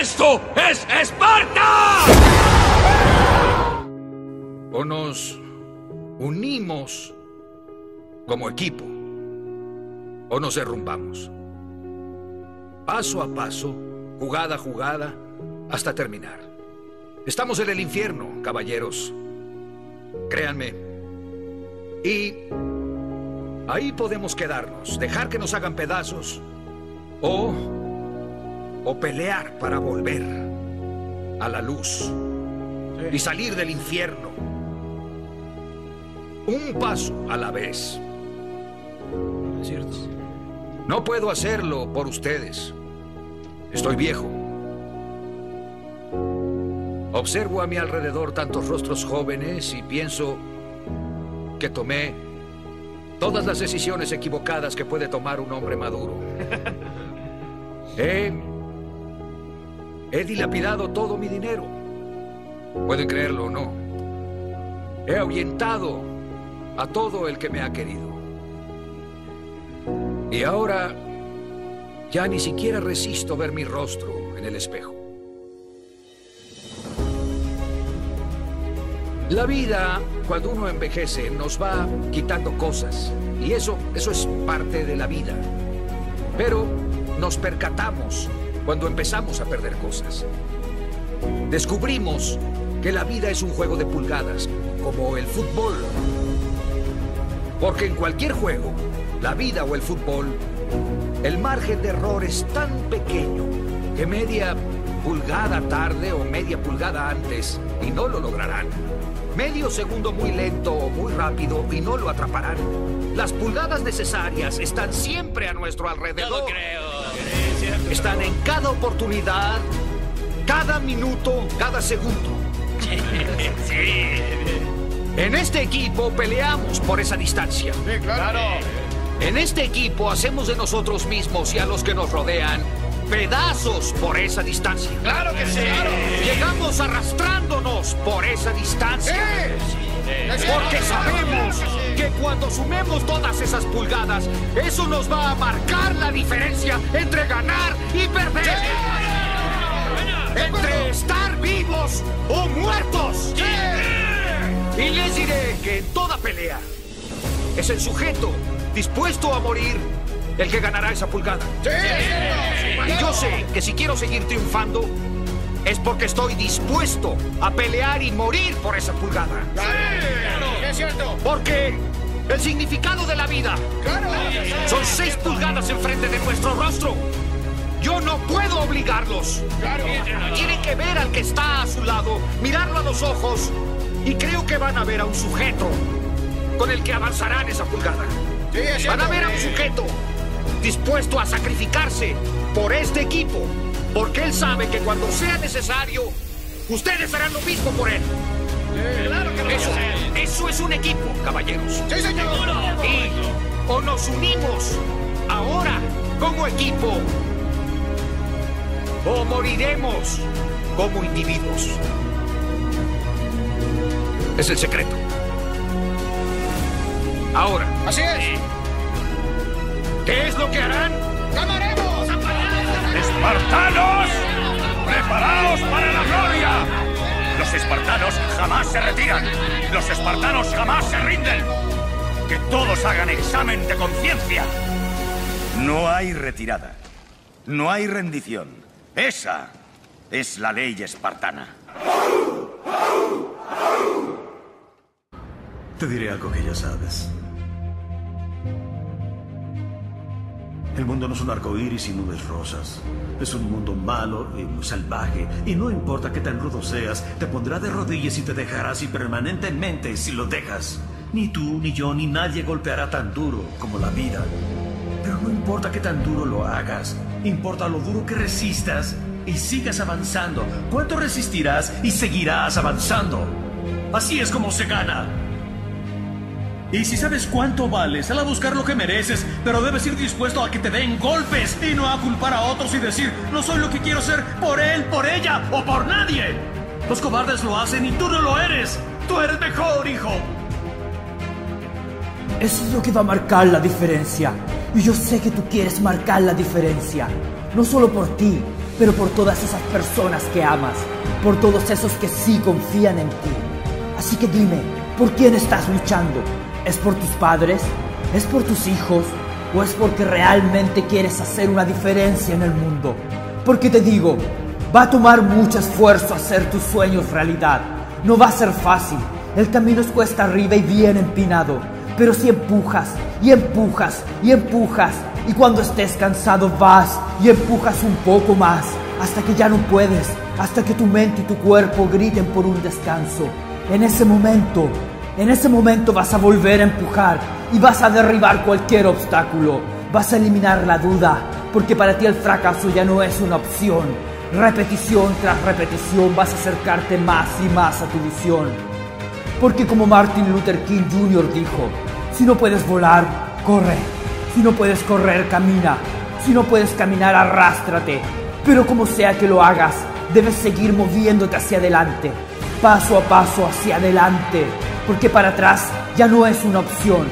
¡Esto es Esparta! O nos unimos como equipo, o nos derrumbamos. Paso a paso, jugada a jugada, hasta terminar. Estamos en el infierno, caballeros. Créanme. Y ahí podemos quedarnos, dejar que nos hagan pedazos. O, o pelear para volver a la luz y salir del infierno. Un paso a la vez. Es cierto. No puedo hacerlo por ustedes. Estoy viejo. Observo a mi alrededor tantos rostros jóvenes y pienso que tomé todas las decisiones equivocadas que puede tomar un hombre maduro. He, he dilapidado todo mi dinero. Pueden creerlo o no. He ahuyentado a todo el que me ha querido. Y ahora ya ni siquiera resisto ver mi rostro en el espejo. La vida, cuando uno envejece, nos va quitando cosas. Y eso, eso es parte de la vida. Pero nos percatamos cuando empezamos a perder cosas. Descubrimos que la vida es un juego de pulgadas, como el fútbol. Porque en cualquier juego, la vida o el fútbol, el margen de error es tan pequeño que media pulgada tarde o media pulgada antes y no lo lograrán. Medio segundo muy lento o muy rápido y no lo atraparán. Las pulgadas necesarias están siempre a nuestro alrededor. Creo. Están en cada oportunidad, cada minuto, cada segundo. Sí. En este equipo peleamos por esa distancia. Claro. En este equipo hacemos de nosotros mismos y a los que nos rodean pedazos por esa distancia. Claro que sí. Llegamos arrastrándonos por esa distancia. Porque sabemos que cuando sumemos todas esas pulgadas, eso nos va a marcar la diferencia entre ganar y perder. Entre estar vivos o muertos. Y les diré que en toda pelea es el sujeto dispuesto a morir el que ganará esa pulgada. Y yo sé que si quiero seguir triunfando es porque estoy dispuesto a pelear y morir por esa pulgada. Es cierto. Porque el significado de la vida son seis pulgadas enfrente de nuestro rostro. Yo no puedo obligarlos. Tienen que ver al que está a su lado, mirarlo a los ojos y creo que van a ver a un sujeto con el que avanzarán esa pulgada. Van a ver a un sujeto dispuesto a sacrificarse por este equipo, porque él sabe que cuando sea necesario, ustedes harán lo mismo por él. Claro que lo Eso, eso es un equipo, caballeros. Sí, señor. Y o nos unimos ahora como equipo, o moriremos como individuos. Es el secreto. Ahora, Así es. ¿qué es lo que harán? ¡Ganaremos! Los espartanos jamás se retiran. Los espartanos jamás se rinden. Que todos hagan examen de conciencia. No hay retirada. No hay rendición. Esa es la ley espartana. Te diré algo que ya sabes. El mundo no es un arco iris y nubes rosas. Es un mundo malo y muy salvaje. Y no importa qué tan rudo seas, te pondrá de rodillas y te dejará así permanentemente si lo dejas. Ni tú, ni yo, ni nadie golpeará tan duro como la vida. Pero no importa qué tan duro lo hagas, importa lo duro que resistas y sigas avanzando. ¿Cuánto resistirás y seguirás avanzando? Así es como se gana. Y si sabes cuánto vales, sal a buscar lo que mereces, pero debes ir dispuesto a que te den golpes y no a culpar a otros y decir, no soy lo que quiero ser por él, por ella o por nadie. Los cobardes lo hacen y tú no lo eres. Tú eres mejor, hijo. Eso es lo que va a marcar la diferencia. Y yo sé que tú quieres marcar la diferencia. No solo por ti, pero por todas esas personas que amas, por todos esos que sí confían en ti. Así que dime, ¿por quién estás luchando? ¿Es por tus padres? ¿Es por tus hijos? ¿O es porque realmente quieres hacer una diferencia en el mundo? Porque te digo, va a tomar mucho esfuerzo hacer tus sueños realidad. No va a ser fácil. El camino es cuesta arriba y bien empinado. Pero si empujas y empujas y empujas y cuando estés cansado vas y empujas un poco más hasta que ya no puedes, hasta que tu mente y tu cuerpo griten por un descanso. En ese momento, en ese momento vas a volver a empujar y vas a derribar cualquier obstáculo. Vas a eliminar la duda, porque para ti el fracaso ya no es una opción. Repetición tras repetición vas a acercarte más y más a tu visión. Porque como Martin Luther King Jr. dijo, si no puedes volar, corre. Si no puedes correr, camina. Si no puedes caminar, arrástrate. Pero como sea que lo hagas, debes seguir moviéndote hacia adelante. Paso a paso hacia adelante. Porque para atrás ya no es una opción.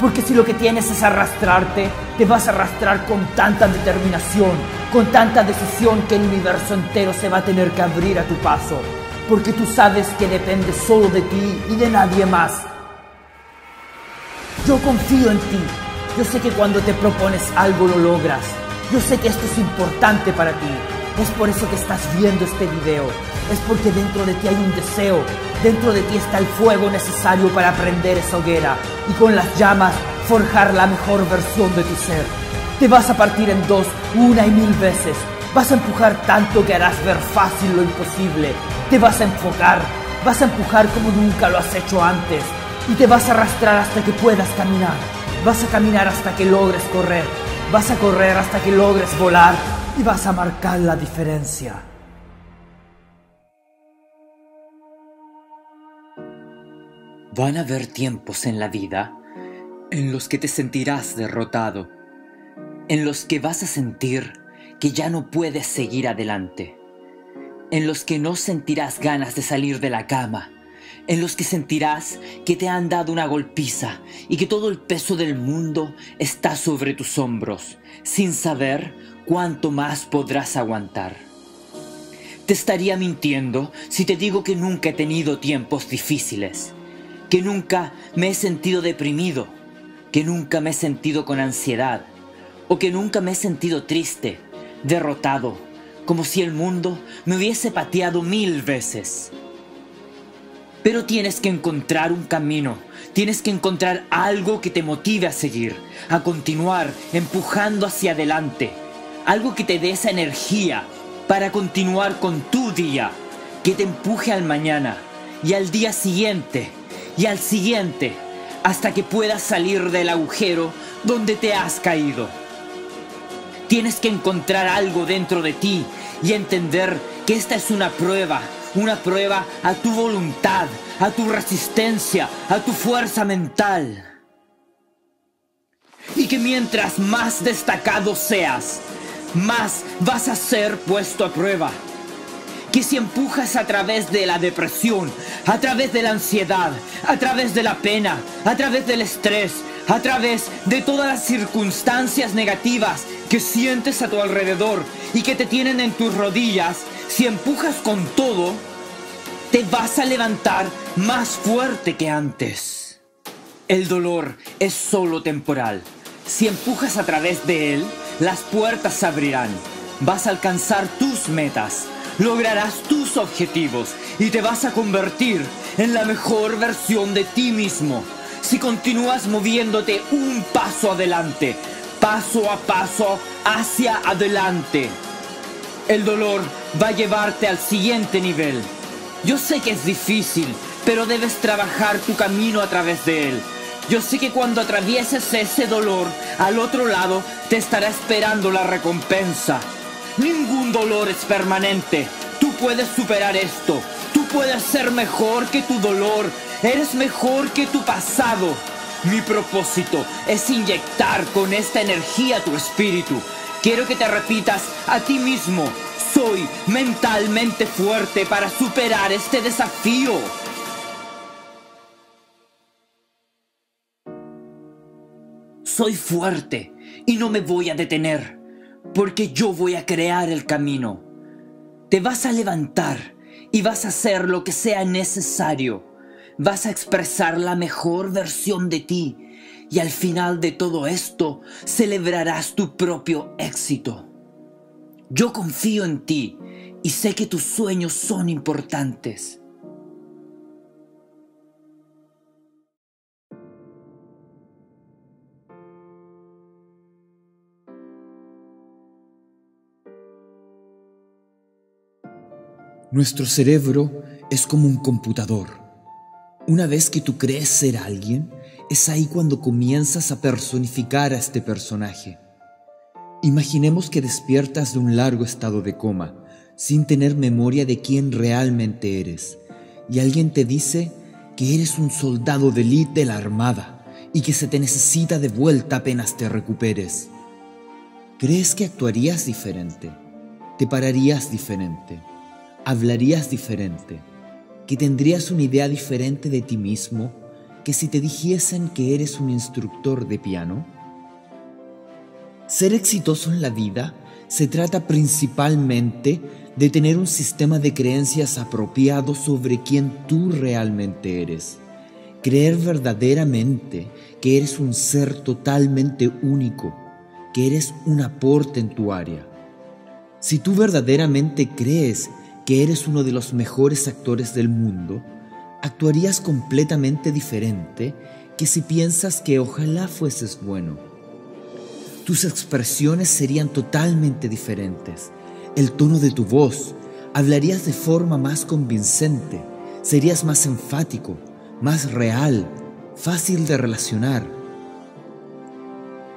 Porque si lo que tienes es arrastrarte, te vas a arrastrar con tanta determinación, con tanta decisión que el universo entero se va a tener que abrir a tu paso. Porque tú sabes que depende solo de ti y de nadie más. Yo confío en ti. Yo sé que cuando te propones algo lo logras. Yo sé que esto es importante para ti. Es por eso que estás viendo este video. Es porque dentro de ti hay un deseo. Dentro de ti está el fuego necesario para prender esa hoguera y con las llamas forjar la mejor versión de tu ser. Te vas a partir en dos una y mil veces. Vas a empujar tanto que harás ver fácil lo imposible. Te vas a enfocar. Vas a empujar como nunca lo has hecho antes. Y te vas a arrastrar hasta que puedas caminar. Vas a caminar hasta que logres correr. Vas a correr hasta que logres volar. Vas a marcar la diferencia. Van a haber tiempos en la vida en los que te sentirás derrotado, en los que vas a sentir que ya no puedes seguir adelante, en los que no sentirás ganas de salir de la cama, en los que sentirás que te han dado una golpiza y que todo el peso del mundo está sobre tus hombros, sin saber cuánto más podrás aguantar. Te estaría mintiendo si te digo que nunca he tenido tiempos difíciles que nunca me he sentido deprimido, que nunca me he sentido con ansiedad, o que nunca me he sentido triste, derrotado, como si el mundo me hubiese pateado mil veces. Pero tienes que encontrar un camino, tienes que encontrar algo que te motive a seguir, a continuar empujando hacia adelante, algo que te dé esa energía para continuar con tu día, que te empuje al mañana y al día siguiente y al siguiente hasta que puedas salir del agujero donde te has caído. Tienes que encontrar algo dentro de ti y entender que esta es una prueba, una prueba a tu voluntad, a tu resistencia, a tu fuerza mental. Y que mientras más destacado seas, más vas a ser puesto a prueba que si empujas a través de la depresión, a través de la ansiedad, a través de la pena, a través del estrés, a través de todas las circunstancias negativas que sientes a tu alrededor y que te tienen en tus rodillas, si empujas con todo, te vas a levantar más fuerte que antes. El dolor es solo temporal. Si empujas a través de él, las puertas se abrirán. Vas a alcanzar tus metas lograrás tus objetivos y te vas a convertir en la mejor versión de ti mismo. Si continúas moviéndote un paso adelante, paso a paso hacia adelante, el dolor va a llevarte al siguiente nivel. Yo sé que es difícil, pero debes trabajar tu camino a través de él. Yo sé que cuando atravieses ese dolor, al otro lado te estará esperando la recompensa. Ningún dolor es permanente. Tú puedes superar esto. Tú puedes ser mejor que tu dolor. Eres mejor que tu pasado. Mi propósito es inyectar con esta energía tu espíritu. Quiero que te repitas a ti mismo. Soy mentalmente fuerte para superar este desafío. Soy fuerte y no me voy a detener porque yo voy a crear el camino. Te vas a levantar y vas a hacer lo que sea necesario. Vas a expresar la mejor versión de ti y al final de todo esto celebrarás tu propio éxito. Yo confío en ti y sé que tus sueños son importantes. Nuestro cerebro es como un computador. Una vez que tú crees ser alguien, es ahí cuando comienzas a personificar a este personaje. Imaginemos que despiertas de un largo estado de coma, sin tener memoria de quién realmente eres, y alguien te dice que eres un soldado de élite de la Armada y que se te necesita de vuelta apenas te recuperes. ¿Crees que actuarías diferente? ¿Te pararías diferente? Hablarías diferente, que tendrías una idea diferente de ti mismo que si te dijesen que eres un instructor de piano? Ser exitoso en la vida se trata principalmente de tener un sistema de creencias apropiado sobre quién tú realmente eres. Creer verdaderamente que eres un ser totalmente único, que eres un aporte en tu área. Si tú verdaderamente crees que eres uno de los mejores actores del mundo, actuarías completamente diferente que si piensas que ojalá fueses bueno. Tus expresiones serían totalmente diferentes. El tono de tu voz, hablarías de forma más convincente, serías más enfático, más real, fácil de relacionar.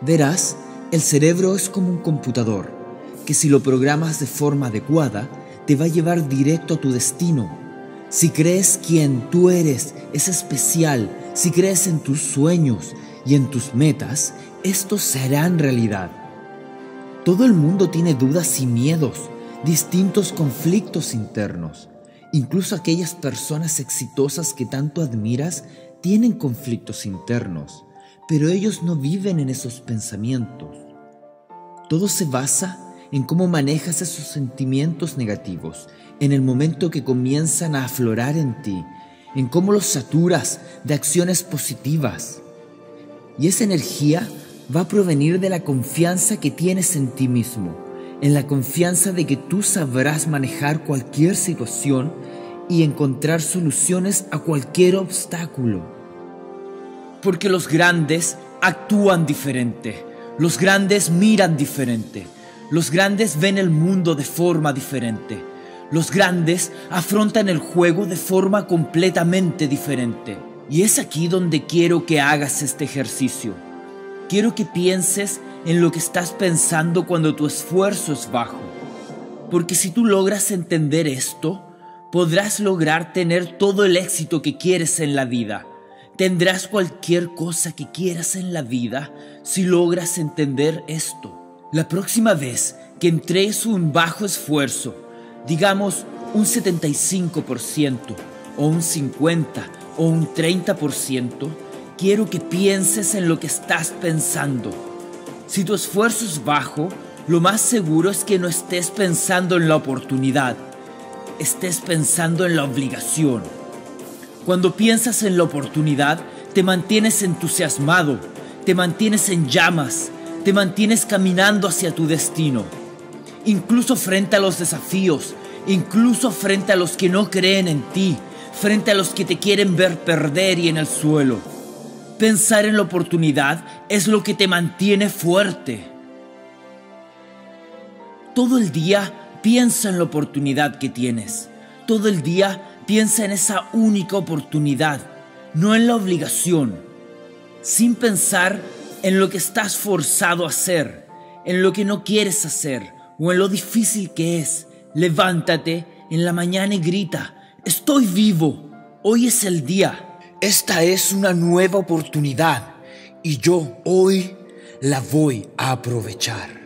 Verás, el cerebro es como un computador, que si lo programas de forma adecuada, te va a llevar directo a tu destino. Si crees quien tú eres es especial, si crees en tus sueños y en tus metas, estos serán realidad. Todo el mundo tiene dudas y miedos, distintos conflictos internos. Incluso aquellas personas exitosas que tanto admiras tienen conflictos internos, pero ellos no viven en esos pensamientos. Todo se basa en cómo manejas esos sentimientos negativos, en el momento que comienzan a aflorar en ti, en cómo los saturas de acciones positivas. Y esa energía va a provenir de la confianza que tienes en ti mismo, en la confianza de que tú sabrás manejar cualquier situación y encontrar soluciones a cualquier obstáculo. Porque los grandes actúan diferente, los grandes miran diferente, los grandes ven el mundo de forma diferente. Los grandes afrontan el juego de forma completamente diferente. Y es aquí donde quiero que hagas este ejercicio. Quiero que pienses en lo que estás pensando cuando tu esfuerzo es bajo. Porque si tú logras entender esto, podrás lograr tener todo el éxito que quieres en la vida. Tendrás cualquier cosa que quieras en la vida si logras entender esto. La próxima vez que entregues un bajo esfuerzo, digamos un 75% o un 50% o un 30%, quiero que pienses en lo que estás pensando. Si tu esfuerzo es bajo, lo más seguro es que no estés pensando en la oportunidad, estés pensando en la obligación. Cuando piensas en la oportunidad, te mantienes entusiasmado, te mantienes en llamas, te mantienes caminando hacia tu destino. Incluso frente a los desafíos, incluso frente a los que no creen en ti, frente a los que te quieren ver perder y en el suelo. Pensar en la oportunidad es lo que te mantiene fuerte. Todo el día piensa en la oportunidad que tienes. Todo el día piensa en esa única oportunidad, no en la obligación. Sin pensar en lo que estás forzado a hacer, en lo que no quieres hacer o en lo difícil que es. Levántate en la mañana y grita, estoy vivo, hoy es el día. Esta es una nueva oportunidad y yo hoy la voy a aprovechar.